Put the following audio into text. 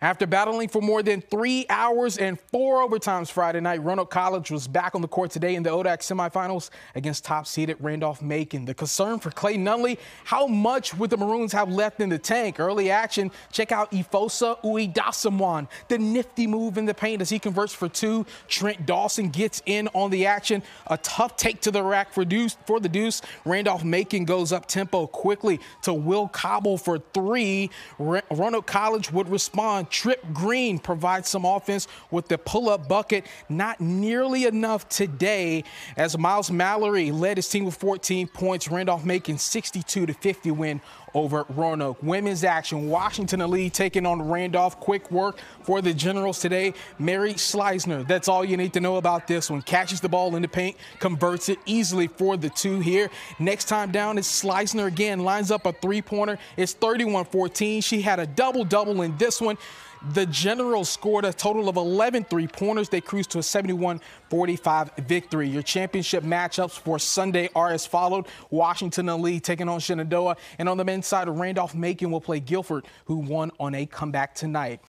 After battling for more than three hours and four overtimes Friday night, Roanoke College was back on the court today in the ODAC semifinals against top-seeded Randolph-Macon. The concern for Clay Nunley, how much would the Maroons have left in the tank? Early action, check out Ifosa Uidasamwan. The nifty move in the paint as he converts for two. Trent Dawson gets in on the action. A tough take to the rack for, deuce, for the deuce. Randolph-Macon goes up tempo quickly to Will Cobble for three. Roanoke College would respond Trip Green provides some offense with the pull up bucket. Not nearly enough today as Miles Mallory led his team with 14 points. Randolph making 62 to 50 win over Roanoke. Women's action, Washington lead taking on Randolph. Quick work for the Generals today. Mary Schleisner, that's all you need to know about this one. Catches the ball in the paint, converts it easily for the two here. Next time down is Schleisner again, lines up a three-pointer. It's 31-14. She had a double-double in this one. The Generals scored a total of 11 three-pointers. They cruised to a 71-45 victory. Your championship matchups for Sunday are as followed. Washington and Lee taking on Shenandoah. And on the men's side, Randolph-Macon will play Guilford, who won on a comeback tonight.